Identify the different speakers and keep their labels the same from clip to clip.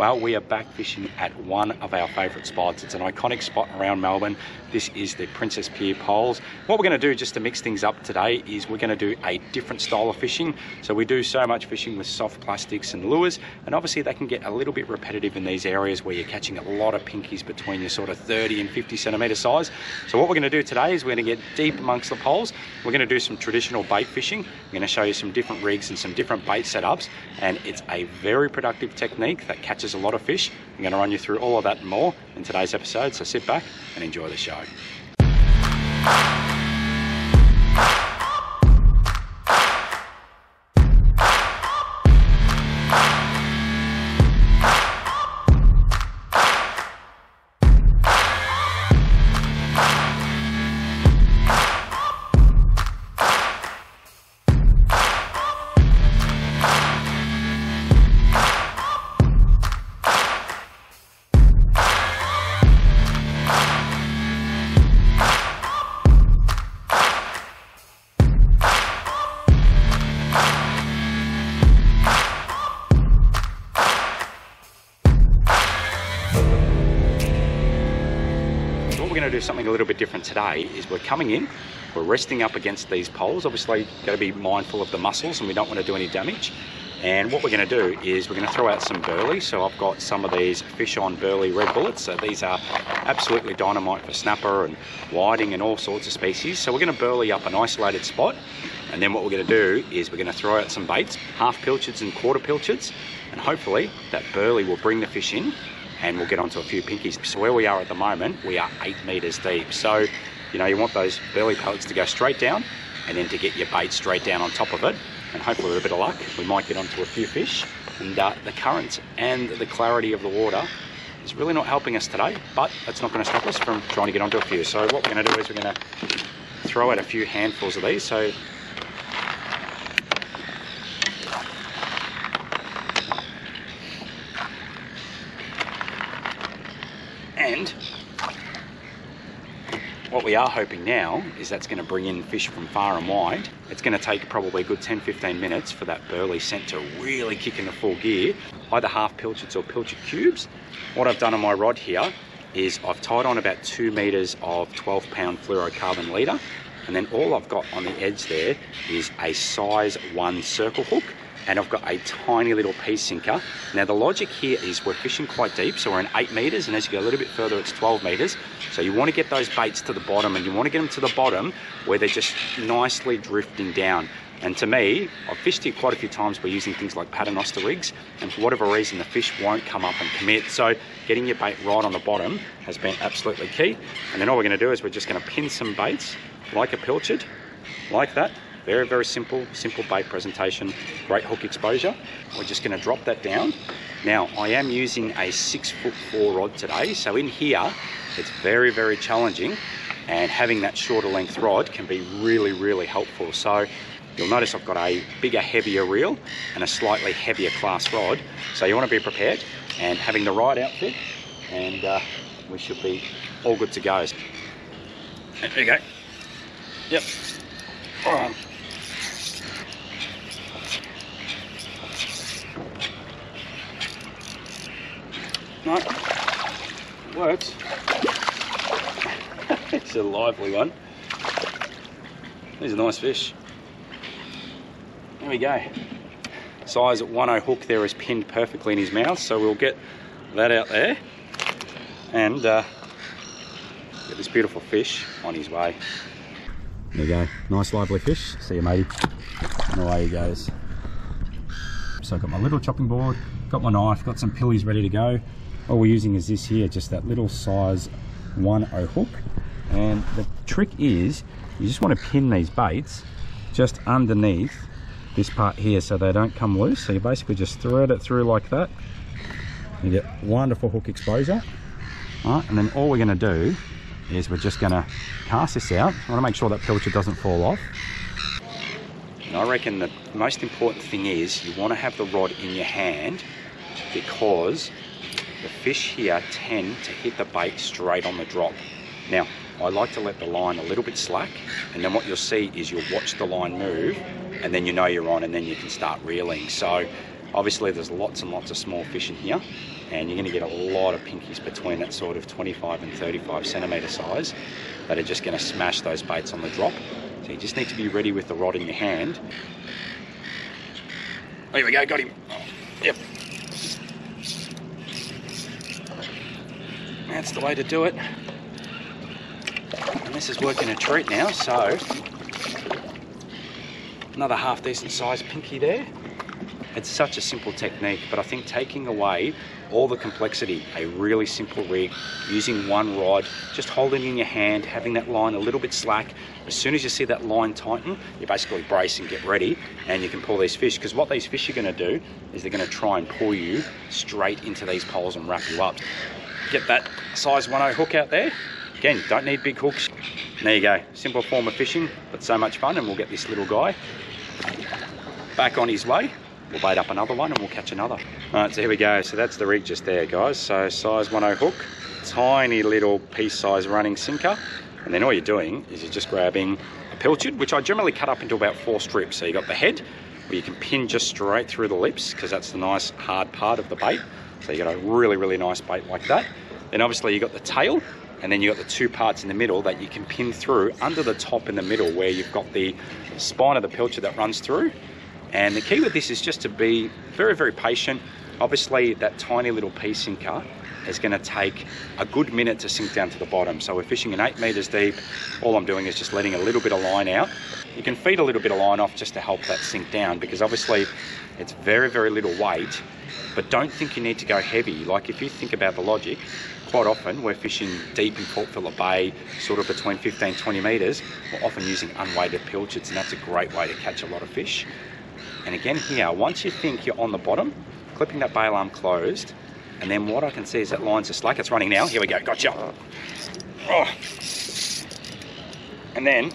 Speaker 1: Well, we are back fishing at one of our favourite spots. It's an iconic spot around Melbourne. This is the Princess Pier Poles. What we're going to do just to mix things up today is we're going to do a different style of fishing. So we do so much fishing with soft plastics and lures, and obviously they can get a little bit repetitive in these areas where you're catching a lot of pinkies between your sort of 30 and 50 centimetre size. So what we're going to do today is we're going to get deep amongst the poles. We're going to do some traditional bait fishing. I'm going to show you some different rigs and some different bait setups, and it's a very productive technique that catches a lot of fish. I'm going to run you through all of that and more in today's episode, so sit back and enjoy the show. Something a little bit different today is we're coming in, we're resting up against these poles. Obviously, got to be mindful of the mussels and we don't want to do any damage. And what we're going to do is we're going to throw out some burley. So I've got some of these fish on burley red bullets. So these are absolutely dynamite for snapper and whiting and all sorts of species. So we're going to burley up an isolated spot. And then what we're going to do is we're going to throw out some baits, half pilchards and quarter pilchards. And hopefully that burley will bring the fish in and we'll get onto a few pinkies. So where we are at the moment, we are eight metres deep. So, you know, you want those burley pellets to go straight down and then to get your bait straight down on top of it. And hopefully with a bit of luck, we might get onto a few fish. And uh, the current and the clarity of the water is really not helping us today, but that's not going to stop us from trying to get onto a few. So what we're going to do is we're going to throw out a few handfuls of these. So And what we are hoping now is that's going to bring in fish from far and wide. It's going to take probably a good 10-15 minutes for that burley scent to really kick into full gear, either half pilchards or pilchard cubes. What I've done on my rod here is I've tied on about two metres of 12 pound fluorocarbon leader and then all I've got on the edge there is a size one circle hook and I've got a tiny little pea sinker. Now the logic here is we're fishing quite deep, so we're in eight meters, and as you go a little bit further, it's 12 meters. So you want to get those baits to the bottom, and you want to get them to the bottom where they're just nicely drifting down. And to me, I've fished here quite a few times by using things like paternoster rigs, and for whatever reason, the fish won't come up and commit. So getting your bait right on the bottom has been absolutely key. And then all we're gonna do is we're just gonna pin some baits, like a pilchard, like that, very, very simple, simple bait presentation, great hook exposure. We're just gonna drop that down. Now, I am using a six foot four rod today, so in here, it's very, very challenging, and having that shorter length rod can be really, really helpful. So you'll notice I've got a bigger, heavier reel and a slightly heavier class rod. So you wanna be prepared and having the right outfit, and uh, we should be all good to go. There you go. Yep. All right. Works. it's a lively one. These are nice fish. There we go. Size at 1 hook there is pinned perfectly in his mouth, so we'll get that out there and uh, get this beautiful fish on his way. There you go, nice lively fish. See you matey. And away he goes. So I've got my little chopping board, got my knife, got some pillies ready to go all we're using is this here just that little size 1 0 hook. And the trick is you just want to pin these baits just underneath this part here so they don't come loose. So you basically just thread it through like that. You get wonderful hook exposure. All right and then all we're going to do is we're just going to cast this out. I want to make sure that pilchard doesn't fall off. And I reckon the most important thing is you want to have the rod in your hand because the fish here tend to hit the bait straight on the drop. Now, I like to let the line a little bit slack, and then what you'll see is you'll watch the line move, and then you know you're on, and then you can start reeling. So Obviously, there's lots and lots of small fish in here, and you're going to get a lot of pinkies between that sort of 25 and 35 centimetre size that are just going to smash those baits on the drop. So you just need to be ready with the rod in your hand. Here we go, got him. That's the way to do it. And this is working a treat now, so another half decent size pinky there. It's such a simple technique, but I think taking away all the complexity, a really simple rig, using one rod, just holding in your hand, having that line a little bit slack. As soon as you see that line tighten, you basically brace and get ready, and you can pull these fish. Because what these fish are going to do is they're going to try and pull you straight into these poles and wrap you up. Get that size 10 hook out there. Again, don't need big hooks. There you go. Simple form of fishing, but so much fun, and we'll get this little guy back on his way. We'll bait up another one and we'll catch another. All right, so here we go. So that's the rig just there, guys. So size 10 hook, tiny little pea size running sinker. And then all you're doing is you're just grabbing a pilchard, which I generally cut up into about four strips. So you got the head, where you can pin just straight through the lips, because that's the nice hard part of the bait. So you got a really, really nice bait like that. Then obviously you got the tail, and then you got the two parts in the middle that you can pin through under the top in the middle where you've got the spine of the pilchard that runs through and the key with this is just to be very, very patient. Obviously, that tiny little pea sinker is going to take a good minute to sink down to the bottom. So we're fishing in eight meters deep. All I'm doing is just letting a little bit of line out. You can feed a little bit of line off just to help that sink down because obviously it's very, very little weight, but don't think you need to go heavy. Like if you think about the logic, quite often we're fishing deep in Port Phillip Bay, sort of between 15, 20 metres. We're often using unweighted pilchards and that's a great way to catch a lot of fish. And again here, once you think you're on the bottom, clipping that bail arm closed, and then what I can see is that line's are slack. It's running now. Here we go. Gotcha. Oh. And then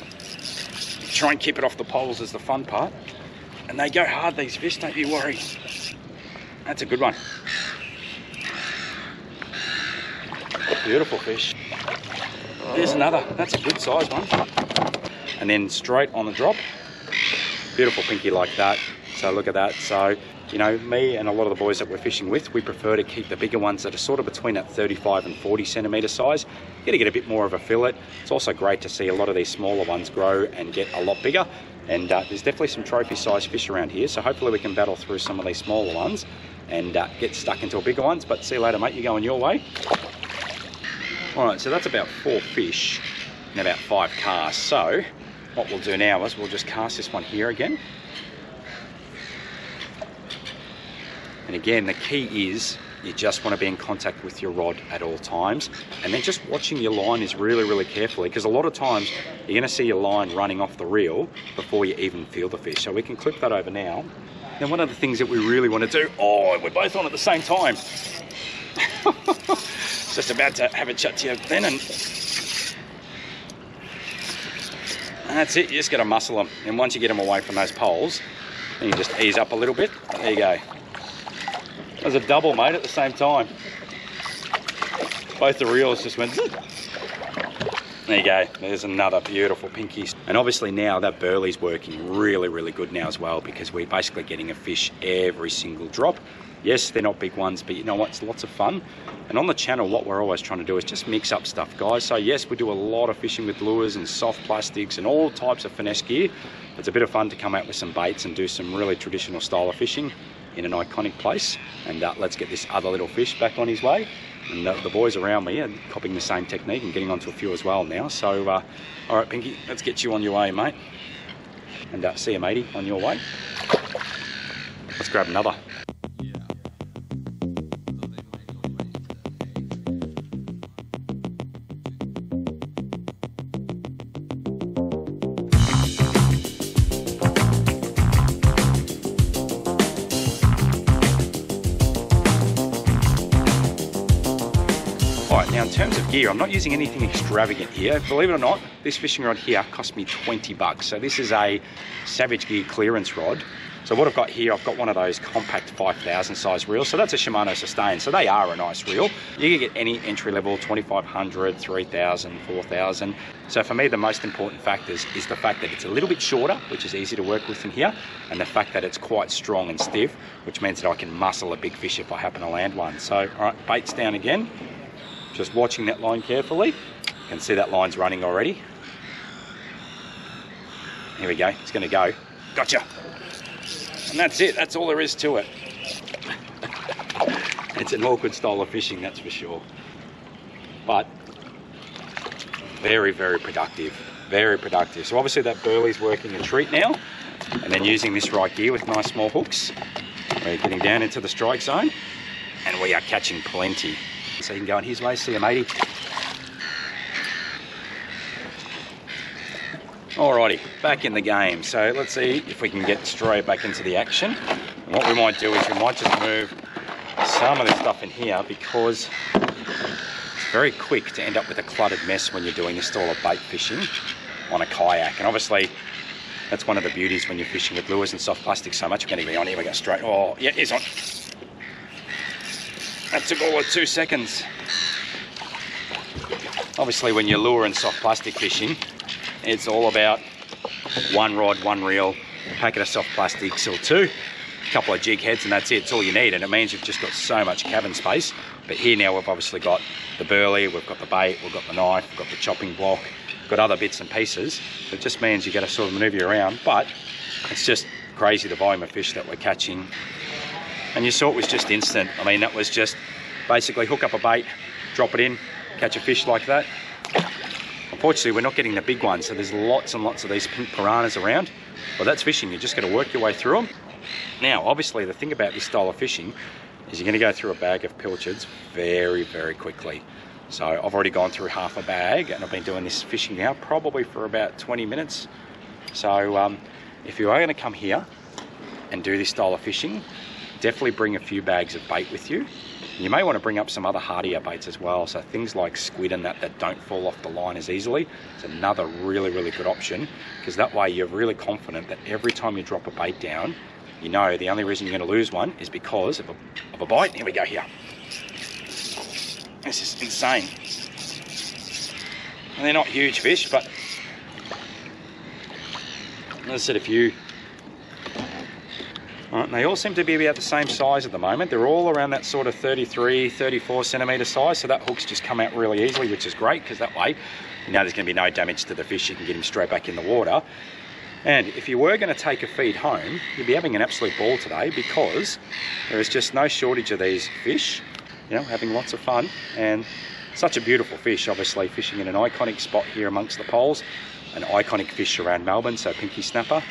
Speaker 1: try and keep it off the poles is the fun part. And they go hard, these fish, don't you worry. That's a good one. Beautiful fish. There's another. That's a good size one. And then straight on the drop. Beautiful pinky like that. So look at that. So, you know, me and a lot of the boys that we're fishing with, we prefer to keep the bigger ones that are sort of between that 35 and 40 centimetre size. You're to get a bit more of a fillet. It's also great to see a lot of these smaller ones grow and get a lot bigger. And uh, there's definitely some trophy size fish around here. So hopefully we can battle through some of these smaller ones and uh, get stuck into bigger ones. But see you later, mate. You're going your way. All right, so that's about four fish and about five casts. So what we'll do now is we'll just cast this one here again. And again, the key is you just want to be in contact with your rod at all times. And then just watching your line is really, really carefully because a lot of times you're going to see your line running off the reel before you even feel the fish. So we can clip that over now. Then one of the things that we really want to do, oh, we're both on at the same time. just about to have a chat to you then and, that's it, you just got to muscle them. And once you get them away from those poles, then you just ease up a little bit. There you go. As a double, mate, at the same time. Both the reels just went There you go, there's another beautiful pinky. And obviously now that burley's working really, really good now as well because we're basically getting a fish every single drop. Yes, they're not big ones, but you know what, it's lots of fun. And on the channel, what we're always trying to do is just mix up stuff, guys. So yes, we do a lot of fishing with lures and soft plastics and all types of finesse gear. It's a bit of fun to come out with some baits and do some really traditional style of fishing in an iconic place. And uh, let's get this other little fish back on his way. And uh, the boys around me are copying the same technique and getting onto a few as well now. So, uh, all right, Pinky, let's get you on your way, mate. And uh, see you, matey, on your way. Let's grab another. I'm not using anything extravagant here. Believe it or not, this fishing rod here cost me 20 bucks. So this is a Savage Gear clearance rod. So what I've got here, I've got one of those compact 5000 size reels. So that's a Shimano Sustain. So they are a nice reel. You can get any entry level, 2500, 3000, 4000. So for me, the most important factors is the fact that it's a little bit shorter, which is easy to work with in here, and the fact that it's quite strong and stiff, which means that I can muscle a big fish if I happen to land one. So, all right, bait's down again. Just watching that line carefully. You can see that line's running already. Here we go, it's gonna go. Gotcha. And that's it, that's all there is to it. it's an awkward style of fishing, that's for sure. But very, very productive. Very productive. So obviously that burley's working a treat now. And then using this right here with nice small hooks. We're getting down into the strike zone. And we are catching plenty. So you can go on his way, see you matey. Alrighty, back in the game. So let's see if we can get straight back into the action. And what we might do is we might just move some of this stuff in here because it's very quick to end up with a cluttered mess when you're doing this style of bait fishing on a kayak. And obviously that's one of the beauties when you're fishing with lures and soft plastic so much. I'm going to be on here, we go straight. Oh, yeah, it's on. That took all of two seconds. Obviously when you're lure and soft plastic fishing, it's all about one rod, one reel, packet of soft plastics or two, a couple of jig heads and that's it, it's all you need. And it means you've just got so much cabin space. But here now we've obviously got the burley, we've got the bait, we've got the knife, we've got the chopping block, got other bits and pieces. It just means you got to sort of maneuver around, but it's just crazy the volume of fish that we're catching. And you saw it was just instant. I mean, that was just basically hook up a bait, drop it in, catch a fish like that, Unfortunately, we're not getting the big ones, so there's lots and lots of these pink piranhas around. Well, that's fishing. You're just going to work your way through them. Now, obviously, the thing about this style of fishing is you're going to go through a bag of pilchards very, very quickly. So I've already gone through half a bag and I've been doing this fishing now probably for about 20 minutes. So um, if you are going to come here and do this style of fishing, definitely bring a few bags of bait with you you may want to bring up some other hardier baits as well. So things like squid and that that don't fall off the line as easily. It's another really, really good option because that way you're really confident that every time you drop a bait down, you know the only reason you're going to lose one is because of a, of a bite. Here we go here. This is insane. And they're not huge fish, but as I said, if you Right, they all seem to be about the same size at the moment. They're all around that sort of 33, 34 centimetre size, so that hook's just come out really easily, which is great, because that way, you know there's going to be no damage to the fish. You can get him straight back in the water. And if you were going to take a feed home, you'd be having an absolute ball today because there is just no shortage of these fish, you know, having lots of fun. And such a beautiful fish, obviously fishing in an iconic spot here amongst the poles, an iconic fish around Melbourne, so pinky snapper,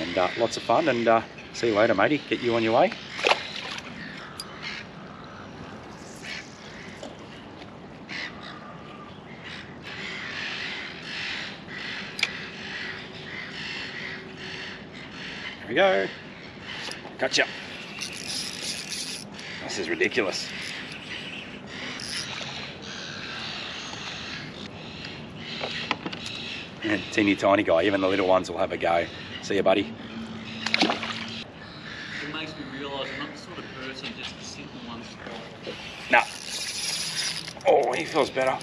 Speaker 1: and uh, lots of fun. And uh, See you later, matey. Get you on your way. There we go. Gotcha. This is ridiculous. And teeny tiny guy, even the little ones will have a go. See you, buddy. No. Oh, he feels better.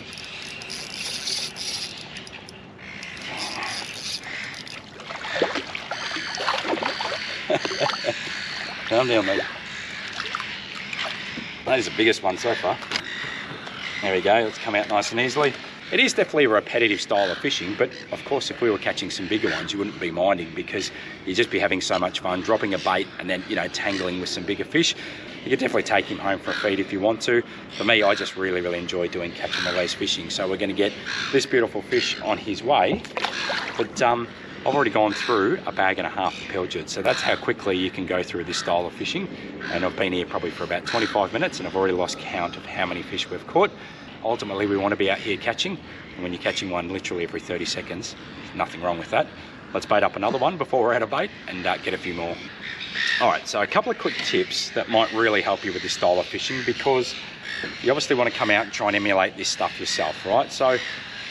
Speaker 1: Calm down, mate. That is the biggest one so far. There we go, let's come out nice and easily. It is definitely a repetitive style of fishing, but of course if we were catching some bigger ones, you wouldn't be minding because you'd just be having so much fun dropping a bait and then, you know, tangling with some bigger fish. You could definitely take him home for a feed if you want to. For me, I just really, really enjoy doing catch and release fishing. So we're gonna get this beautiful fish on his way. But um, I've already gone through a bag and a half of pilchard. So that's how quickly you can go through this style of fishing. And I've been here probably for about 25 minutes and I've already lost count of how many fish we've caught ultimately we want to be out here catching. And when you're catching one literally every 30 seconds, nothing wrong with that. Let's bait up another one before we're out of bait and uh, get a few more. All right, so a couple of quick tips that might really help you with this style of fishing because you obviously want to come out and try and emulate this stuff yourself, right? So a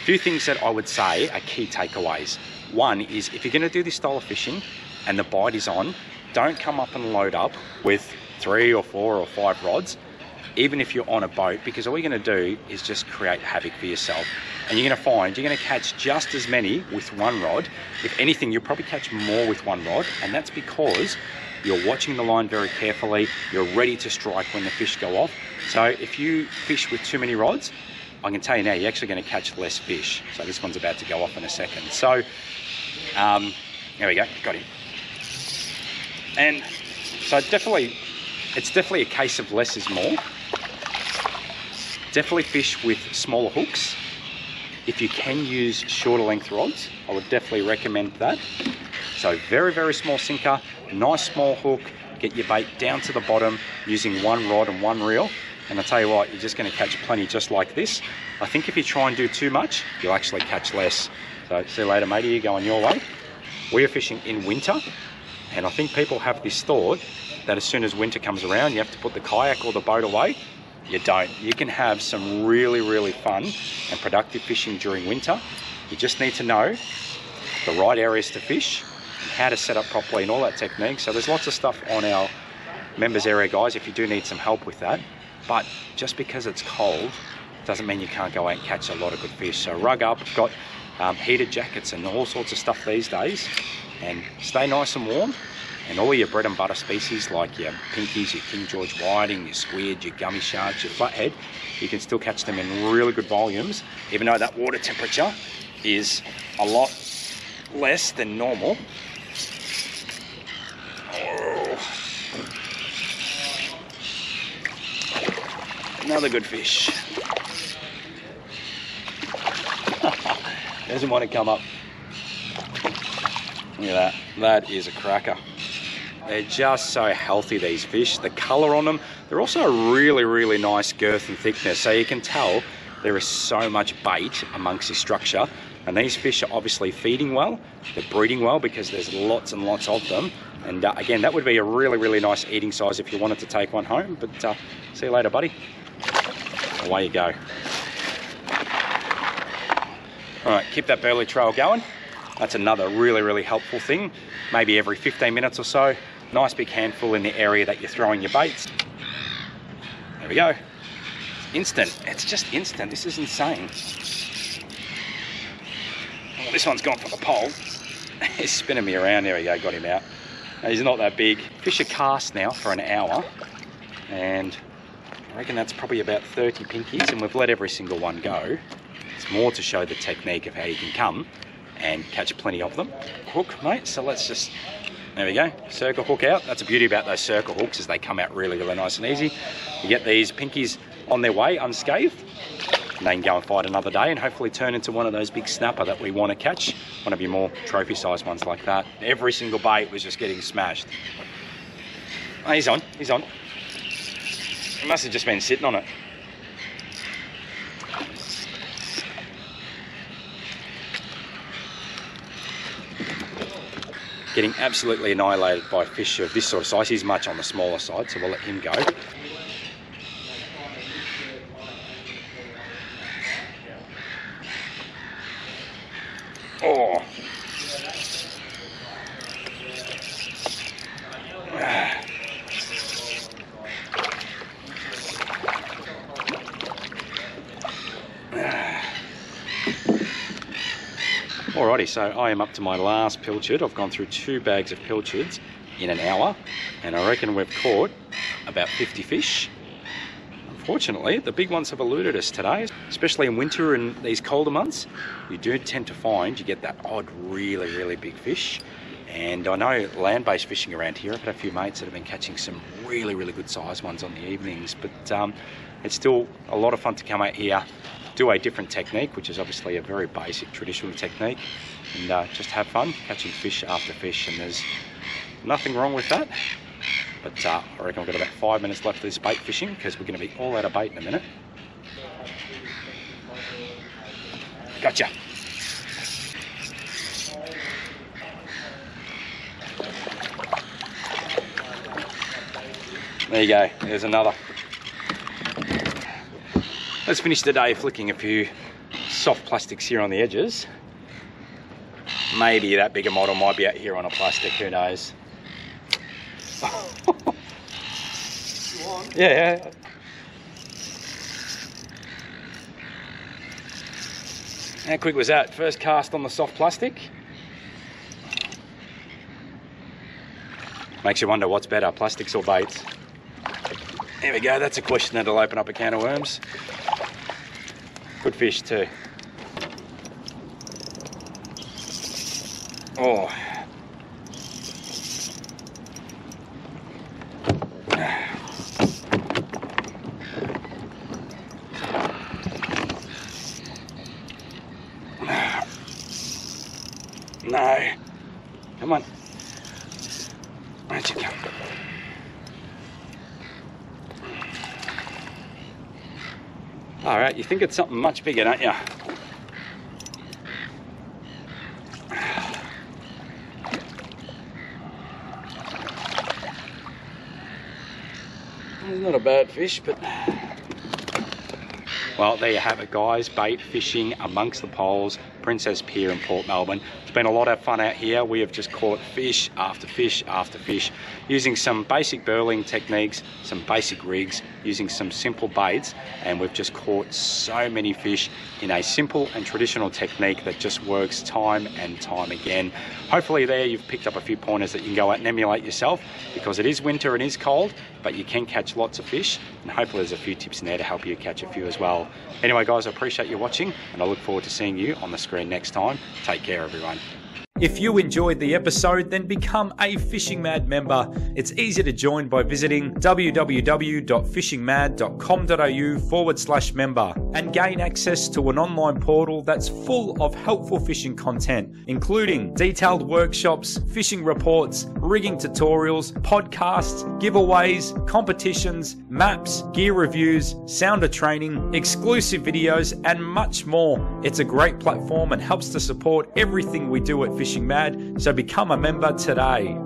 Speaker 1: few things that I would say are key takeaways. One is if you're going to do this style of fishing and the bite is on, don't come up and load up with three or four or five rods, even if you're on a boat, because all you're going to do is just create havoc for yourself. And you're going to find you're going to catch just as many with one rod. If anything, you'll probably catch more with one rod, and that's because you're watching the line very carefully, you're ready to strike when the fish go off. So if you fish with too many rods, I can tell you now, you're actually going to catch less fish. So this one's about to go off in a second. So um, there we go, got him. And so definitely, it's definitely a case of less is more. Definitely fish with smaller hooks. If you can use shorter length rods, I would definitely recommend that. So very, very small sinker, nice small hook, get your bait down to the bottom using one rod and one reel and I'll tell you what, you're just going to catch plenty just like this. I think if you try and do too much, you'll actually catch less. So see you later, matey, you're going your way. We are fishing in winter, and I think people have this thought that as soon as winter comes around, you have to put the kayak or the boat away. You don't. You can have some really, really fun and productive fishing during winter. You just need to know the right areas to fish, and how to set up properly and all that technique. So there's lots of stuff on our members area, guys, if you do need some help with that. But just because it's cold doesn't mean you can't go out and catch a lot of good fish. So rug up, got um, heated jackets and all sorts of stuff these days and stay nice and warm. And all your bread and butter species like your pinkies, your King George whiting, your squid, your gummy sharks, your flathead, you can still catch them in really good volumes, even though that water temperature is a lot less than normal. Oh. Another good fish. Doesn't want to come up. Look at that. That is a cracker. They're just so healthy, these fish. The colour on them, they're also a really, really nice girth and thickness. So you can tell there is so much bait amongst this structure. And these fish are obviously feeding well. They're breeding well because there's lots and lots of them. And uh, again, that would be a really, really nice eating size if you wanted to take one home. But uh, see you later, buddy away you go. All right, keep that burley trail going. That's another really, really helpful thing. Maybe every 15 minutes or so. Nice big handful in the area that you're throwing your baits. There we go. instant. It's just instant. This is insane. Oh, this one's gone for the pole. He's spinning me around. There we go. Got him out. He's not that big. Fish cast now for an hour. And I reckon that's probably about 30 pinkies and we've let every single one go. It's more to show the technique of how you can come and catch plenty of them. Hook, mate, so let's just, there we go, circle hook out. That's the beauty about those circle hooks is they come out really, really nice and easy. You get these pinkies on their way unscathed and they can go and fight another day and hopefully turn into one of those big snapper that we want to catch, one of your more trophy sized ones like that. Every single bait was just getting smashed. Oh, he's on, he's on. It must have just been sitting on it. Getting absolutely annihilated by fish of this sort of size. He's much on the smaller side, so we'll let him go. Oh, So I am up to my last pilchard. I've gone through two bags of pilchards in an hour, and I reckon we've caught about 50 fish. Unfortunately, the big ones have eluded us today, especially in winter and these colder months. You do tend to find you get that odd, really, really big fish. And I know land-based fishing around here, I've had a few mates that have been catching some really, really good sized ones on the evenings, but um, it's still a lot of fun to come out here do a different technique, which is obviously a very basic traditional technique, and uh, just have fun catching fish after fish. And there's nothing wrong with that. But uh, I reckon I've got about five minutes left of this bait fishing because we're going to be all out of bait in a minute. Gotcha. There you go, there's another. Let's finish the day flicking a few soft plastics here on the edges. Maybe that bigger model might be out here on a plastic, who knows. yeah. yeah. How quick was that? First cast on the soft plastic. Makes you wonder what's better, plastics or baits. There we go, that's a question that'll open up a can of worms. Good fish too. Oh. No. Come on. Where'd you come? All right, you think it's something much bigger, don't you? It's not a bad fish, but well, there you have it, guys. Bait fishing amongst the poles, Princess Pier in Port Melbourne. It's been a lot of fun out here. We have just caught fish after fish after fish, using some basic burling techniques, some basic rigs, using some simple baits, and we've just caught so many fish in a simple and traditional technique that just works time and time again. Hopefully, there you've picked up a few pointers that you can go out and emulate yourself because it is winter and it is cold, but you can catch lots of fish, and hopefully, there's a few tips in there to help you catch a few as well. Anyway, guys, I appreciate you watching, and I look forward to seeing you on the screen next time. Take care, everyone.
Speaker 2: If you enjoyed the episode, then become a Fishing Mad member. It's easy to join by visiting www.fishingmad.com.au forward slash member and gain access to an online portal that's full of helpful fishing content, including detailed workshops, fishing reports, rigging tutorials, podcasts, giveaways, competitions, maps, gear reviews, sounder training, exclusive videos, and much more. It's a great platform and helps to support everything we do at Fishing Mad, so become a member today.